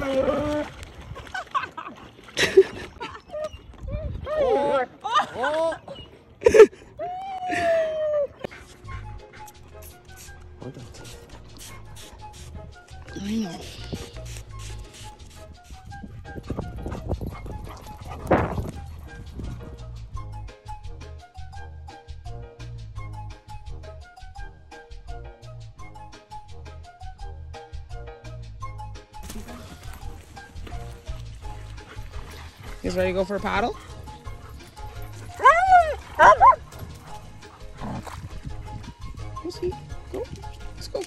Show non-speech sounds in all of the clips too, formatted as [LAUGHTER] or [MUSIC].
Oh, yeah. He's ready to go for a paddle? Let's see. Go. Let's go.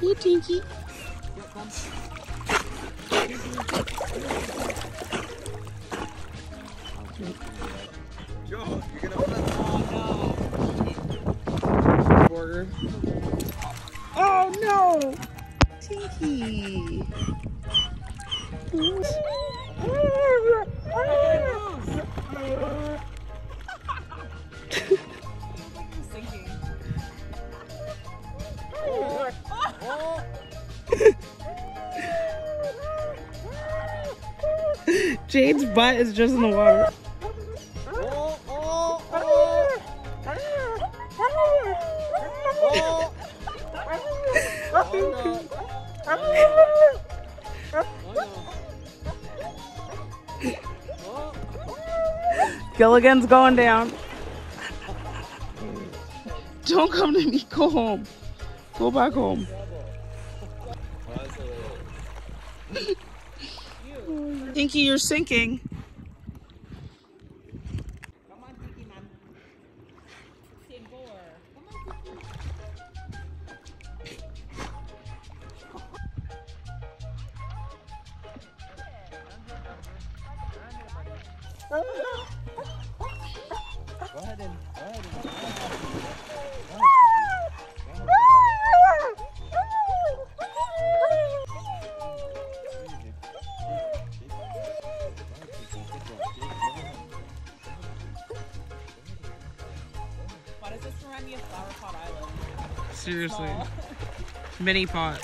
Hey, Tinky. Open Border. Oh no! Tinky. Jade's butt is just in the water. Oh. [LAUGHS] Gilligan's going down. Don't come to me. Go home. Go back home. Inky, you're sinking. Go ahead and, go ahead and. Seriously. Mini pot.